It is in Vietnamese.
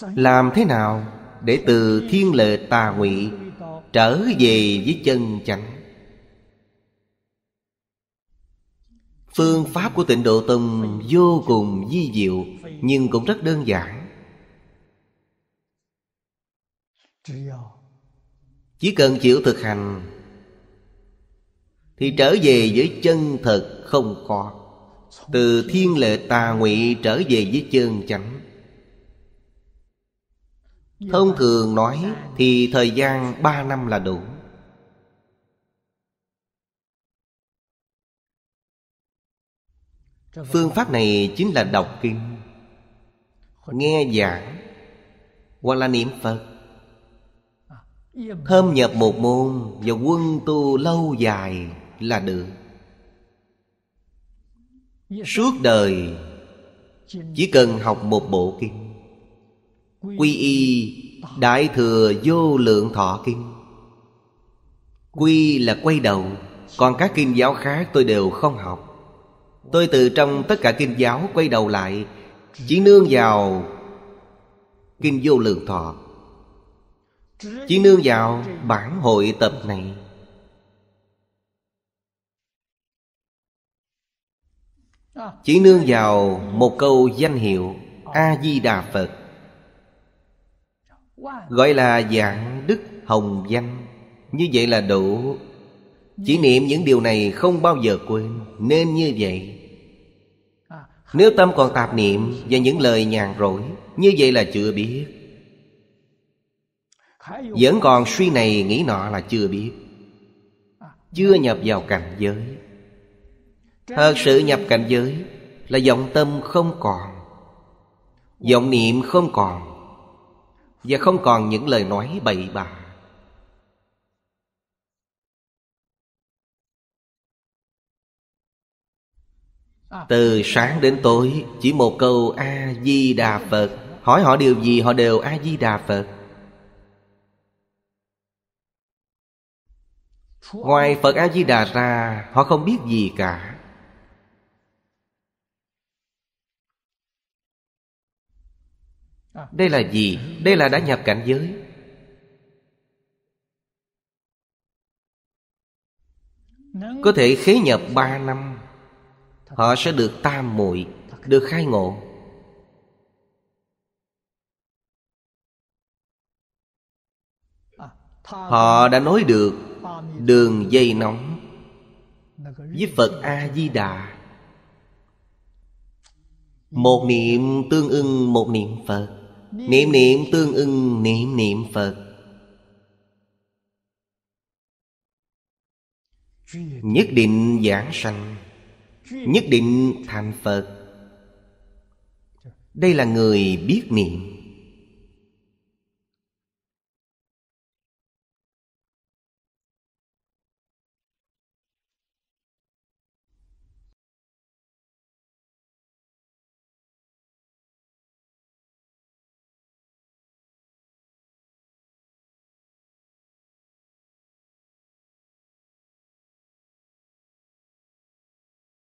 làm thế nào để từ thiên lệ tà ngụy trở về với chân chánh? Phương pháp của tịnh độ tông vô cùng di diệu, nhưng cũng rất đơn giản. Chỉ cần chịu thực hành, thì trở về với chân thật không khó từ thiên lệ tà ngụy trở về với chân chánh thông thường nói thì thời gian ba năm là đủ. Phương pháp này chính là đọc kinh, nghe giảng, hoặc là niệm phật. Thâm nhập một môn và quân tu lâu dài là được. Suốt đời, chỉ cần học một bộ kinh quy y, đại thừa vô lượng thọ kinh. Quy là quay đầu, còn các kinh giáo khác tôi đều không học. Tôi từ trong tất cả kinh giáo quay đầu lại, chỉ nương vào kinh vô lượng thọ. Chỉ nương vào bản hội tập này. Chỉ nương vào một câu danh hiệu a di đà phật gọi là dạng đức hồng danh như vậy là đủ. Chỉ niệm những điều này không bao giờ quên, nên như vậy. Nếu tâm còn tạp niệm và những lời nhàn rỗi, như vậy là chưa biết. Vẫn còn suy này nghĩ nọ là chưa biết. Chưa nhập vào cảnh giới. Thật sự nhập cảnh giới là vọng tâm không còn. Vọng niệm không còn và không còn những lời nói bậy bạ. Từ sáng đến tối, chỉ một câu a di đà phật. Hỏi họ điều gì, họ đều a di đà phật. Ngoài phật a di đà ra, họ không biết gì cả. Đây là gì? Đây là đã nhập cảnh giới. Có thể khế nhập ba năm, họ sẽ được tam muội, được khai ngộ. Họ đã nói được đường dây nóng với phật a di đà một niệm tương ưng, một niệm phật niệm niệm tương ưng, niệm niệm phật. Nhất định giảng sanh, nhất định thành phật. Đây là người biết niệm.